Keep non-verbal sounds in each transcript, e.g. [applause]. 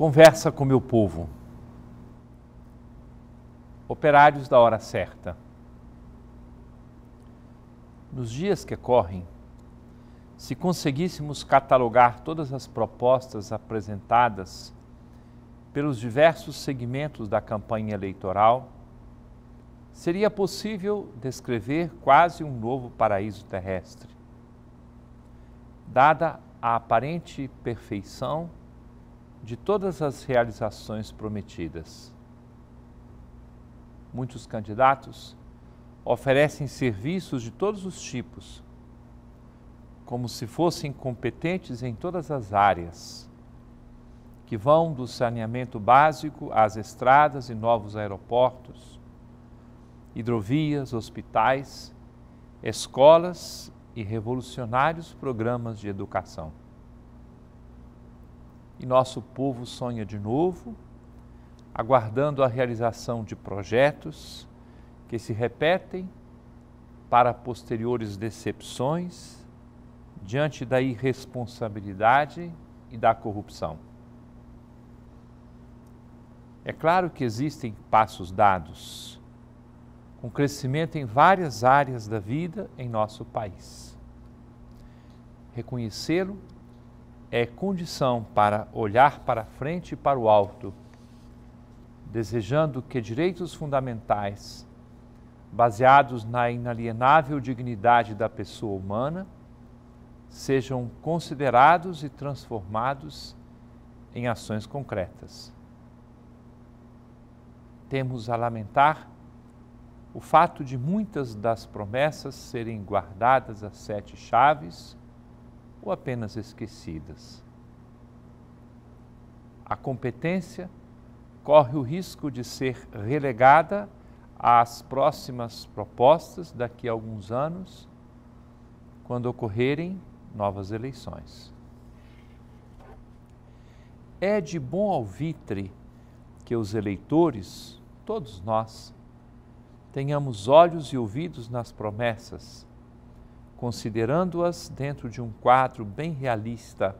Conversa com meu povo. Operários da hora certa. Nos dias que correm, se conseguíssemos catalogar todas as propostas apresentadas pelos diversos segmentos da campanha eleitoral, seria possível descrever quase um novo paraíso terrestre. Dada a aparente perfeição de todas as realizações prometidas. Muitos candidatos oferecem serviços de todos os tipos, como se fossem competentes em todas as áreas, que vão do saneamento básico às estradas e novos aeroportos, hidrovias, hospitais, escolas e revolucionários programas de educação. E nosso povo sonha de novo, aguardando a realização de projetos que se repetem para posteriores decepções diante da irresponsabilidade e da corrupção. É claro que existem passos dados, com crescimento em várias áreas da vida em nosso país. Reconhecê-lo é condição para olhar para frente e para o alto, desejando que direitos fundamentais, baseados na inalienável dignidade da pessoa humana, sejam considerados e transformados em ações concretas. Temos a lamentar o fato de muitas das promessas serem guardadas às sete chaves ou apenas esquecidas. A competência corre o risco de ser relegada às próximas propostas daqui a alguns anos, quando ocorrerem novas eleições. É de bom alvitre que os eleitores, todos nós, tenhamos olhos e ouvidos nas promessas considerando-as dentro de um quadro bem realista,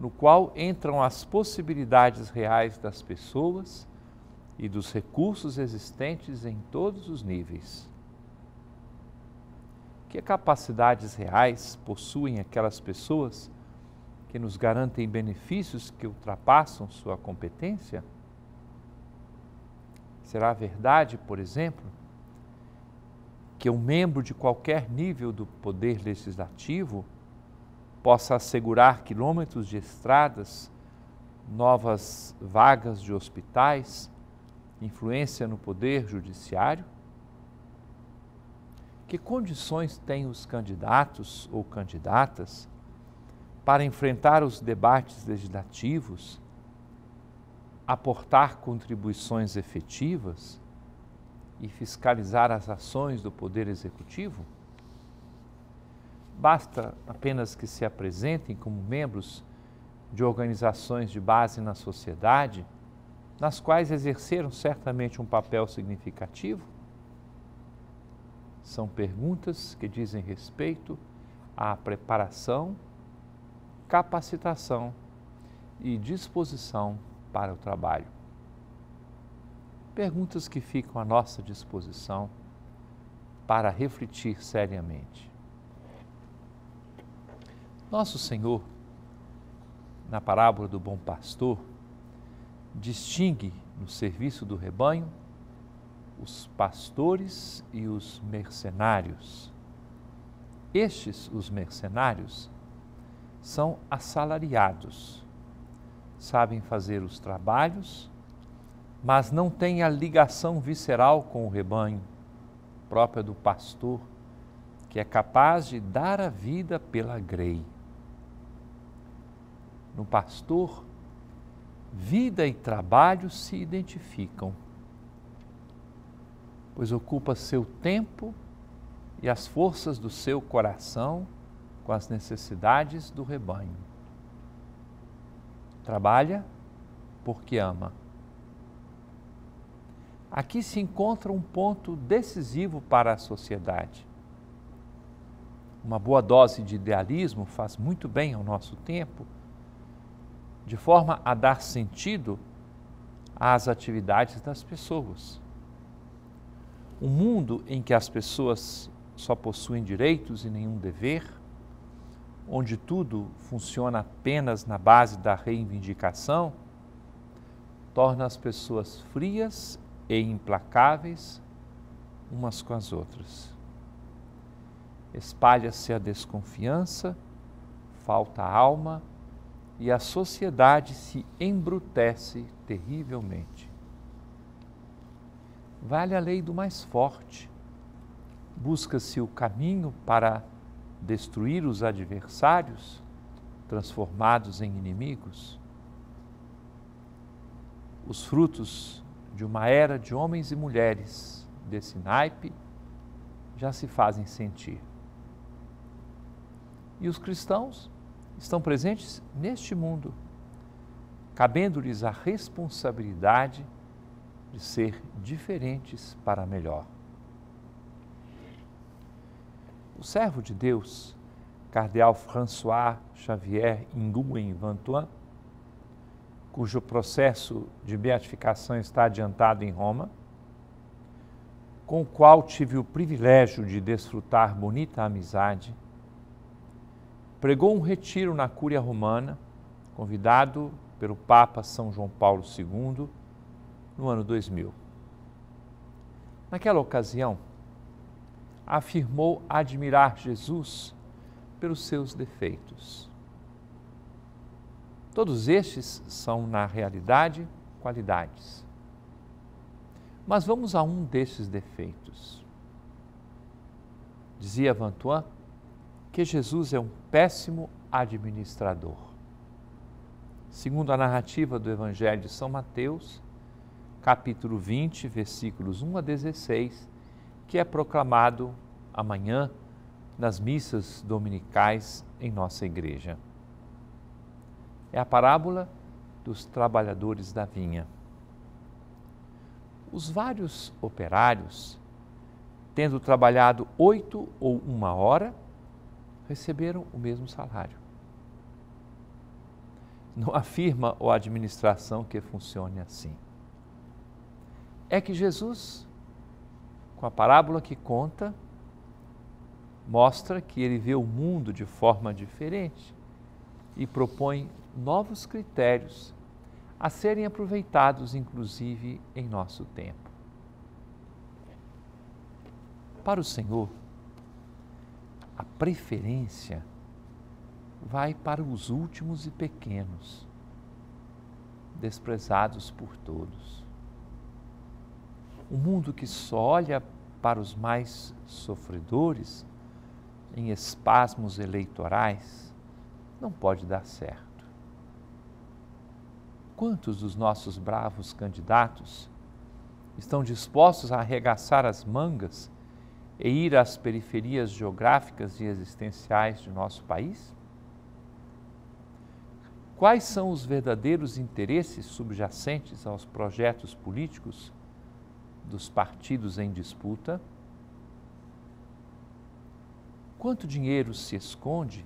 no qual entram as possibilidades reais das pessoas e dos recursos existentes em todos os níveis. Que capacidades reais possuem aquelas pessoas que nos garantem benefícios que ultrapassam sua competência? Será verdade, por exemplo, que um membro de qualquer nível do poder legislativo possa assegurar quilômetros de estradas, novas vagas de hospitais, influência no poder judiciário? Que condições têm os candidatos ou candidatas para enfrentar os debates legislativos, aportar contribuições efetivas? e fiscalizar as ações do Poder Executivo? Basta apenas que se apresentem como membros de organizações de base na sociedade, nas quais exerceram certamente um papel significativo? São perguntas que dizem respeito à preparação, capacitação e disposição para o trabalho perguntas que ficam à nossa disposição para refletir seriamente. Nosso Senhor, na parábola do bom pastor, distingue no serviço do rebanho os pastores e os mercenários. Estes, os mercenários, são assalariados, sabem fazer os trabalhos mas não tem a ligação visceral com o rebanho, própria do pastor, que é capaz de dar a vida pela grei. No pastor, vida e trabalho se identificam, pois ocupa seu tempo e as forças do seu coração com as necessidades do rebanho. Trabalha porque ama Aqui se encontra um ponto decisivo para a sociedade. uma boa dose de idealismo faz muito bem ao nosso tempo, de forma a dar sentido às atividades das pessoas. Um mundo em que as pessoas só possuem direitos e nenhum dever, onde tudo funciona apenas na base da reivindicação, torna as pessoas frias e implacáveis umas com as outras. Espalha-se a desconfiança, falta alma e a sociedade se embrutece terrivelmente. Vale a lei do mais forte. Busca-se o caminho para destruir os adversários, transformados em inimigos. Os frutos de uma era de homens e mulheres desse naipe já se fazem sentir. E os cristãos estão presentes neste mundo, cabendo-lhes a responsabilidade de ser diferentes para melhor. O servo de Deus, Cardeal François Xavier Nguyen Vantuan, cujo processo de beatificação está adiantado em Roma, com o qual tive o privilégio de desfrutar bonita amizade, pregou um retiro na Cúria Romana, convidado pelo Papa São João Paulo II no ano 2000. Naquela ocasião, afirmou admirar Jesus pelos seus defeitos. Todos estes são, na realidade, qualidades. Mas vamos a um desses defeitos. Dizia Vantuan que Jesus é um péssimo administrador. Segundo a narrativa do Evangelho de São Mateus, capítulo 20, versículos 1 a 16, que é proclamado amanhã nas missas dominicais em nossa igreja. É a parábola dos trabalhadores da vinha. Os vários operários, tendo trabalhado oito ou uma hora, receberam o mesmo salário. Não [laughs] afirma a administração que funcione assim. É que Jesus, com a parábola que conta, mostra que ele vê o mundo de forma diferente e propõe novos critérios a serem aproveitados, inclusive, em nosso tempo. Para o Senhor, a preferência vai para os últimos e pequenos, desprezados por todos. O mundo que só olha para os mais sofredores em espasmos eleitorais não pode dar certo. Quantos dos nossos bravos candidatos estão dispostos a arregaçar as mangas e ir às periferias geográficas e existenciais de nosso país? Quais são os verdadeiros interesses subjacentes aos projetos políticos dos partidos em disputa? Quanto dinheiro se esconde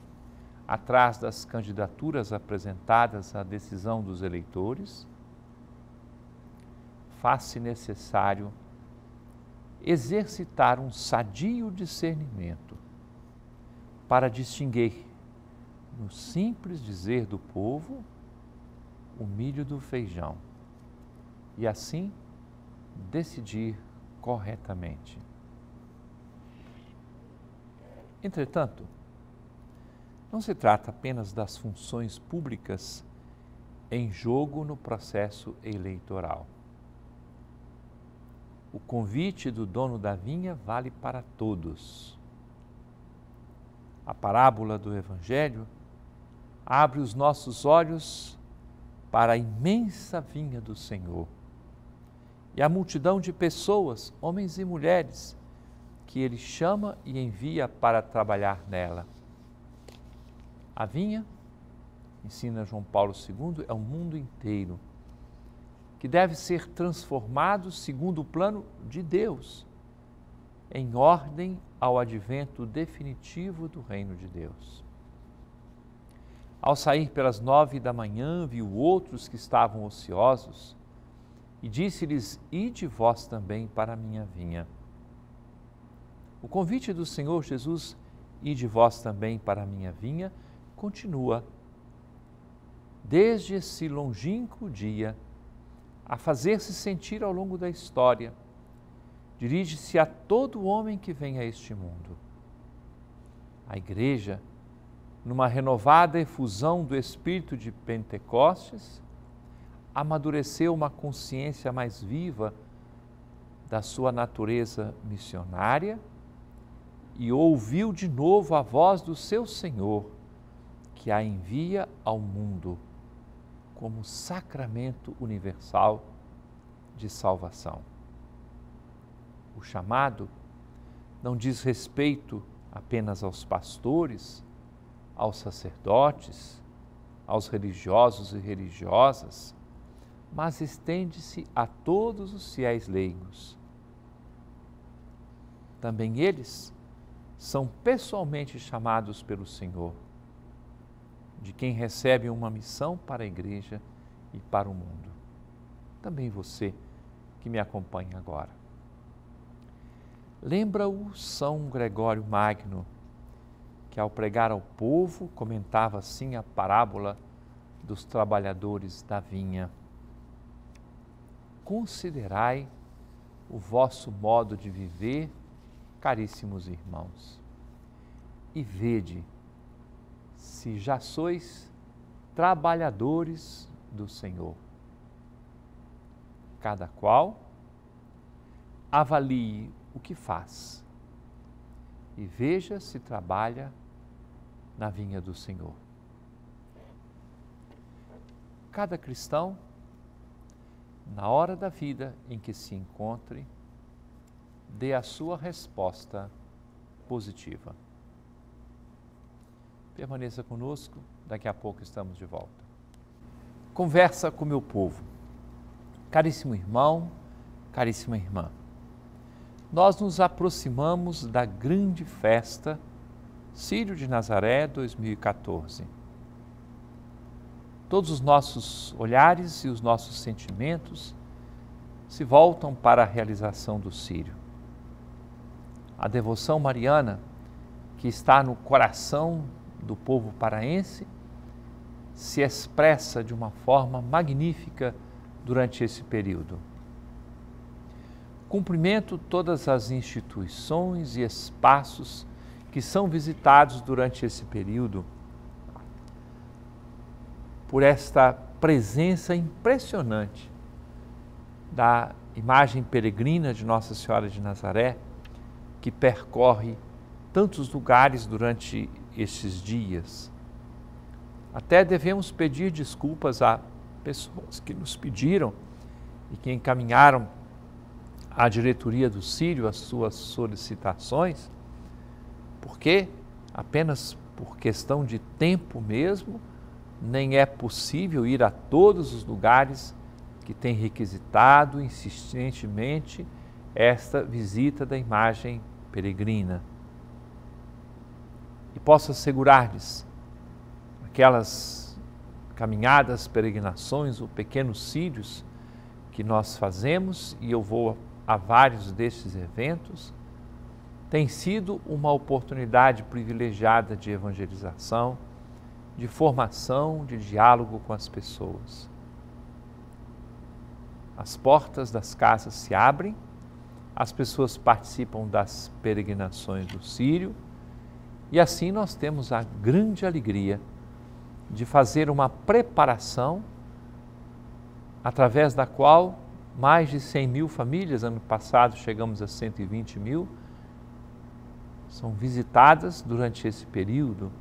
atrás das candidaturas apresentadas à decisão dos eleitores, faz-se necessário exercitar um sadio discernimento para distinguir, no simples dizer do povo, o milho do feijão e assim decidir corretamente. Entretanto, não se trata apenas das funções públicas em jogo no processo eleitoral. O convite do dono da vinha vale para todos. A parábola do Evangelho abre os nossos olhos para a imensa vinha do Senhor e a multidão de pessoas, homens e mulheres, que Ele chama e envia para trabalhar nela. A vinha, ensina João Paulo II, é o mundo inteiro que deve ser transformado segundo o plano de Deus, em ordem ao advento definitivo do reino de Deus. Ao sair pelas nove da manhã, viu outros que estavam ociosos e disse-lhes: Ide vós também para a minha vinha. O convite do Senhor Jesus, ide vós também para a minha vinha, continua. Desde esse longínquo dia, a fazer-se sentir ao longo da história, dirige-se a todo homem que vem a este mundo. A Igreja, numa renovada efusão do Espírito de Pentecostes, amadureceu uma consciência mais viva da sua natureza missionária e ouviu de novo a voz do seu Senhor, que a envia ao mundo como sacramento universal de salvação. O chamado não diz respeito apenas aos pastores, aos sacerdotes, aos religiosos e religiosas, mas estende-se a todos os fiéis leigos. Também eles são pessoalmente chamados pelo Senhor, de quem recebe uma missão para a igreja e para o mundo. Também você que me acompanha agora. Lembra-o São Gregório Magno, que ao pregar ao povo comentava assim a parábola dos trabalhadores da vinha. Considerai o vosso modo de viver, caríssimos irmãos, e vede se já sois trabalhadores do Senhor. Cada qual avalie o que faz e veja se trabalha na vinha do Senhor. Cada cristão, na hora da vida em que se encontre, dê a sua resposta positiva. Permaneça conosco, daqui a pouco estamos de volta. Conversa com meu povo. Caríssimo irmão, caríssima irmã nós nos aproximamos da grande festa Sírio de Nazaré 2014. Todos os nossos olhares e os nossos sentimentos se voltam para a realização do Sírio. A devoção mariana, que está no coração do povo paraense, se expressa de uma forma magnífica durante esse período. Cumprimento todas as instituições e espaços que são visitados durante esse período por esta presença impressionante da imagem peregrina de Nossa Senhora de Nazaré, que percorre tantos lugares durante estes dias. Até devemos pedir desculpas a pessoas que nos pediram e que encaminharam à diretoria do Sírio as suas solicitações, porque apenas por questão de tempo mesmo, nem é possível ir a todos os lugares que tem requisitado insistentemente esta visita da imagem peregrina. E posso assegurar-lhes, aquelas caminhadas, peregrinações ou pequenos sírios que nós fazemos, e eu vou a vários destes eventos, tem sido uma oportunidade privilegiada de evangelização, de formação, de diálogo com as pessoas. As portas das casas se abrem, as pessoas participam das peregrinações do Sírio e assim nós temos a grande alegria de fazer uma preparação através da qual mais de 100 mil famílias, ano passado chegamos a 120 mil, são visitadas durante esse período.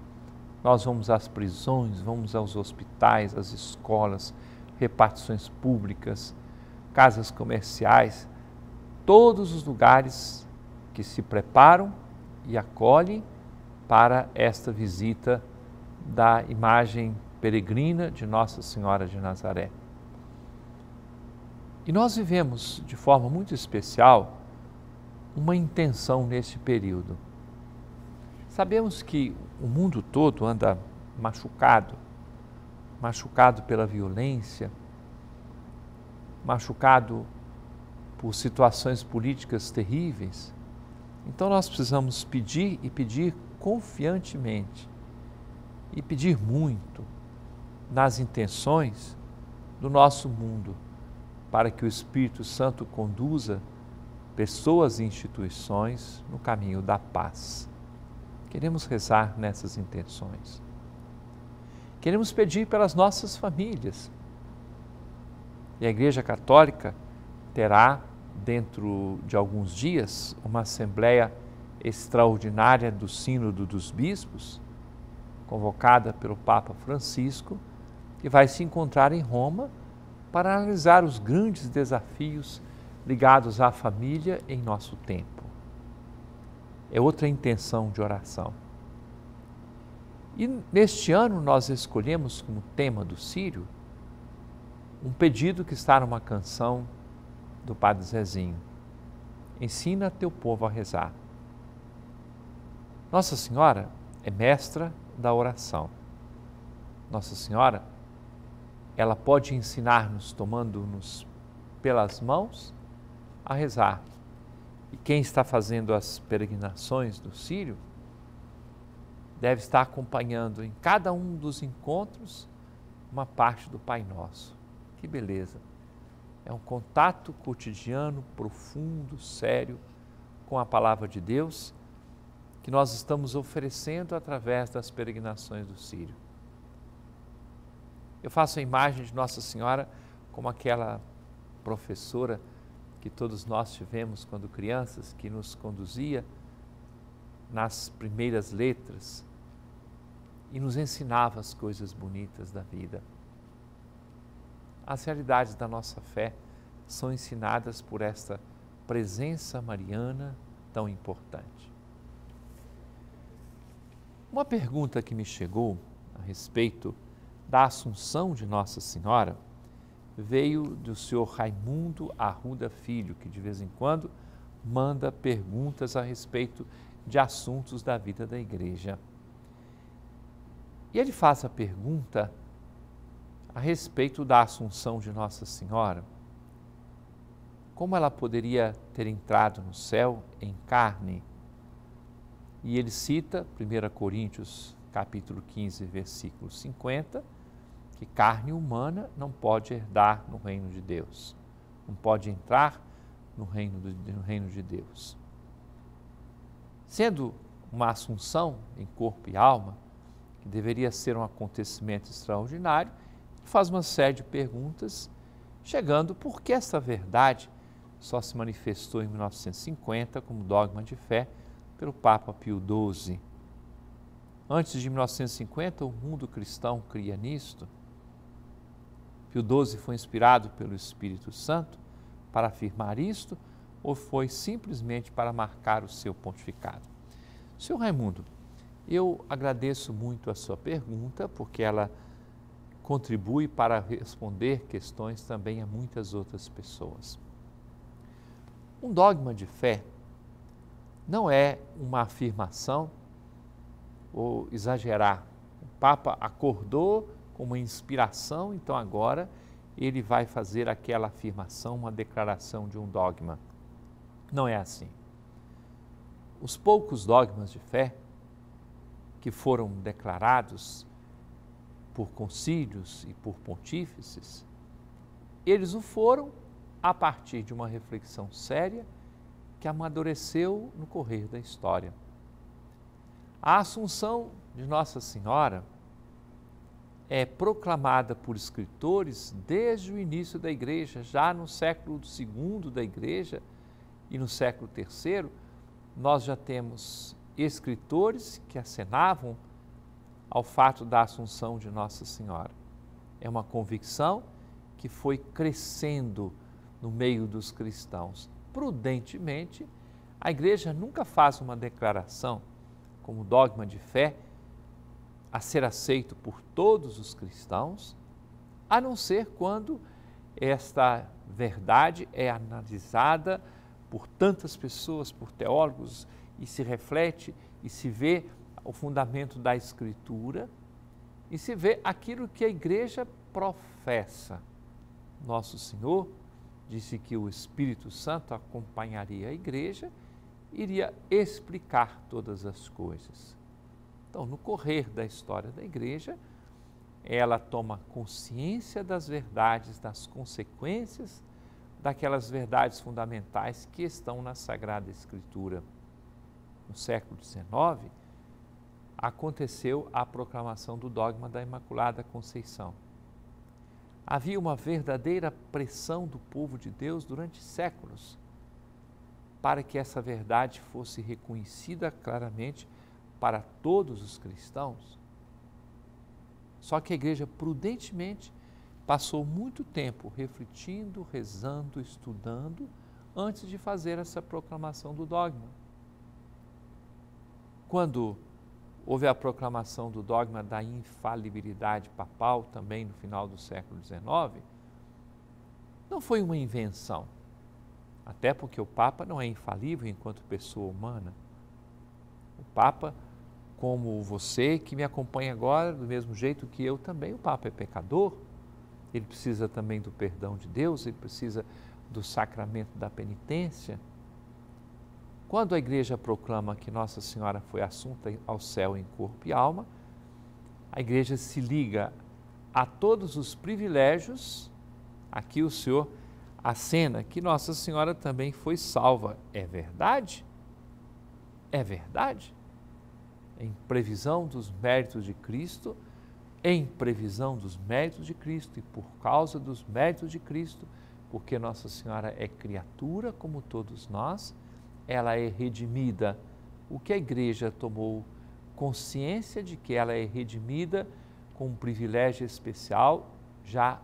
Nós vamos às prisões, vamos aos hospitais, às escolas, repartições públicas, casas comerciais, todos os lugares que se preparam e acolhem para esta visita da imagem peregrina de Nossa Senhora de Nazaré. E nós vivemos de forma muito especial uma intenção nesse período. Sabemos que o mundo todo anda machucado, machucado pela violência, machucado por situações políticas terríveis. Então nós precisamos pedir e pedir confiantemente e pedir muito nas intenções do nosso mundo para que o Espírito Santo conduza pessoas e instituições no caminho da paz. Queremos rezar nessas intenções. Queremos pedir pelas nossas famílias. E a Igreja Católica terá, dentro de alguns dias, uma assembleia extraordinária do Sínodo dos Bispos, convocada pelo Papa Francisco, que vai se encontrar em Roma para analisar os grandes desafios ligados à família em nosso tempo. É outra intenção de oração. E neste ano nós escolhemos como tema do Sírio um pedido que está numa canção do Padre Zezinho. Ensina teu povo a rezar. Nossa Senhora é mestra da oração. Nossa Senhora, ela pode ensinar-nos tomando-nos pelas mãos a rezar. E quem está fazendo as peregrinações do Sírio deve estar acompanhando em cada um dos encontros uma parte do Pai Nosso. Que beleza! É um contato cotidiano, profundo, sério com a palavra de Deus que nós estamos oferecendo através das peregrinações do Sírio. Eu faço a imagem de Nossa Senhora como aquela professora que todos nós tivemos quando crianças, que nos conduzia nas primeiras letras e nos ensinava as coisas bonitas da vida. As realidades da nossa fé são ensinadas por esta presença mariana tão importante. Uma pergunta que me chegou a respeito da Assunção de Nossa Senhora veio do senhor Raimundo Arruda Filho, que de vez em quando manda perguntas a respeito de assuntos da vida da igreja. E ele faz a pergunta a respeito da Assunção de Nossa Senhora. Como ela poderia ter entrado no céu em carne? E ele cita 1 Coríntios capítulo 15, versículo 50, que carne humana não pode herdar no reino de Deus, não pode entrar no reino, do, no reino de Deus. Sendo uma assunção em corpo e alma, que deveria ser um acontecimento extraordinário, faz uma série de perguntas, chegando por que essa verdade só se manifestou em 1950 como dogma de fé pelo Papa Pio XII. Antes de 1950, o mundo cristão cria nisto que o 12 foi inspirado pelo Espírito Santo para afirmar isto ou foi simplesmente para marcar o seu pontificado? Senhor Raimundo, eu agradeço muito a sua pergunta, porque ela contribui para responder questões também a muitas outras pessoas. Um dogma de fé não é uma afirmação ou exagerar. O Papa acordou uma inspiração, então agora ele vai fazer aquela afirmação, uma declaração de um dogma. Não é assim. Os poucos dogmas de fé que foram declarados por concílios e por pontífices, eles o foram a partir de uma reflexão séria que amadureceu no correr da história. A Assunção de Nossa Senhora é proclamada por escritores desde o início da igreja, já no século II da igreja e no século III, nós já temos escritores que acenavam ao fato da assunção de Nossa Senhora. É uma convicção que foi crescendo no meio dos cristãos. Prudentemente, a igreja nunca faz uma declaração como dogma de fé a ser aceito por todos os cristãos, a não ser quando esta verdade é analisada por tantas pessoas, por teólogos, e se reflete e se vê o fundamento da Escritura e se vê aquilo que a igreja professa. Nosso Senhor disse que o Espírito Santo acompanharia a igreja, iria explicar todas as coisas. Então, no correr da história da igreja, ela toma consciência das verdades, das consequências daquelas verdades fundamentais que estão na Sagrada Escritura. No século XIX, aconteceu a proclamação do dogma da Imaculada Conceição. Havia uma verdadeira pressão do povo de Deus durante séculos para que essa verdade fosse reconhecida claramente para todos os cristãos. Só que a igreja prudentemente passou muito tempo refletindo, rezando, estudando antes de fazer essa proclamação do dogma. Quando houve a proclamação do dogma da infalibilidade papal, também no final do século XIX, não foi uma invenção. Até porque o Papa não é infalível enquanto pessoa humana. O Papa, como você que me acompanha agora, do mesmo jeito que eu também, o Papa é pecador. Ele precisa também do perdão de Deus, ele precisa do sacramento da penitência. Quando a igreja proclama que Nossa Senhora foi assunta ao céu em corpo e alma, a igreja se liga a todos os privilégios. Aqui o Senhor acena que Nossa Senhora também foi salva. É verdade? É verdade? Em previsão dos méritos de Cristo, em previsão dos méritos de Cristo e por causa dos méritos de Cristo, porque Nossa Senhora é criatura como todos nós ela é redimida. O que a igreja tomou consciência de que ela é redimida com um privilégio especial, já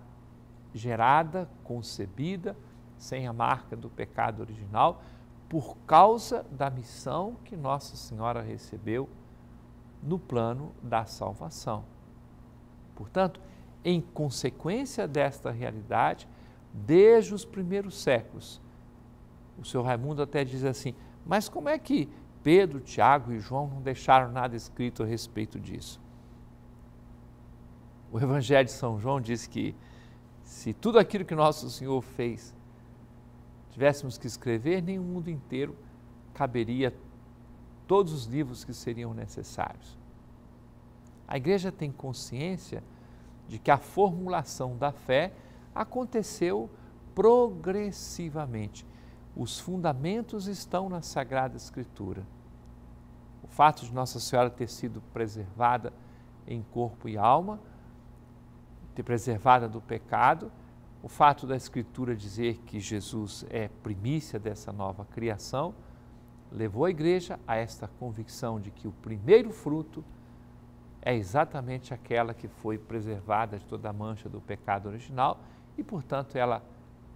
gerada, concebida, sem a marca do pecado original, por causa da missão que Nossa Senhora recebeu no plano da salvação. Portanto, em consequência desta realidade, desde os primeiros séculos, o senhor Raimundo até diz assim: mas como é que Pedro, Tiago e João não deixaram nada escrito a respeito disso? O Evangelho de São João diz que se tudo aquilo que nosso Senhor fez tivéssemos que escrever, nem o mundo inteiro caberia todos os livros que seriam necessários. A igreja tem consciência de que a formulação da fé aconteceu progressivamente os fundamentos estão na Sagrada Escritura. O fato de Nossa Senhora ter sido preservada em corpo e alma, ter preservada do pecado, o fato da Escritura dizer que Jesus é primícia dessa nova criação, levou a igreja a esta convicção de que o primeiro fruto é exatamente aquela que foi preservada de toda a mancha do pecado original e, portanto, ela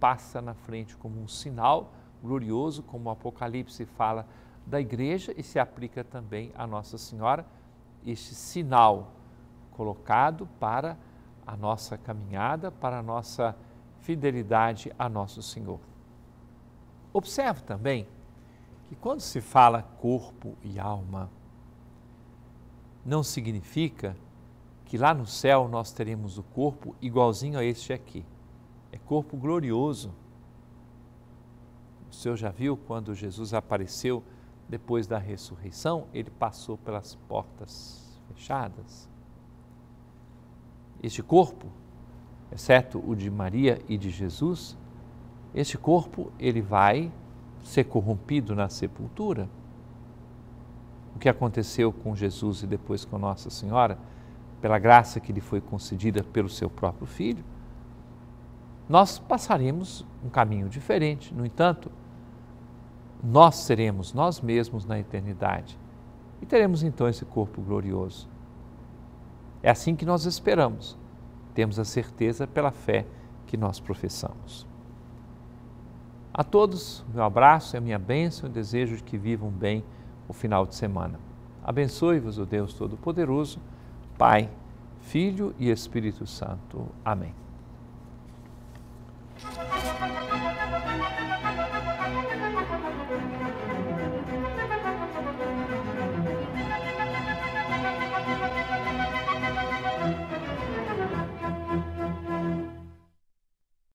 passa na frente como um sinal glorioso, como o Apocalipse fala da igreja e se aplica também a Nossa Senhora, este sinal colocado para a nossa caminhada, para a nossa fidelidade a Nosso Senhor. Observe também que quando se fala corpo e alma, não significa que lá no céu nós teremos o corpo igualzinho a este aqui. É corpo glorioso o senhor já viu quando Jesus apareceu depois da ressurreição, ele passou pelas portas fechadas. Este corpo, exceto o de Maria e de Jesus, este corpo ele vai ser corrompido na sepultura. O que aconteceu com Jesus e depois com Nossa Senhora, pela graça que lhe foi concedida pelo seu próprio filho, nós passaremos um caminho diferente. No entanto, nós seremos nós mesmos na eternidade e teremos então esse corpo glorioso. É assim que nós esperamos, temos a certeza pela fé que nós professamos. A todos, meu abraço e a minha bênção e desejo de que vivam bem o final de semana. Abençoe-vos o Deus Todo-Poderoso, Pai, Filho e Espírito Santo. Amém.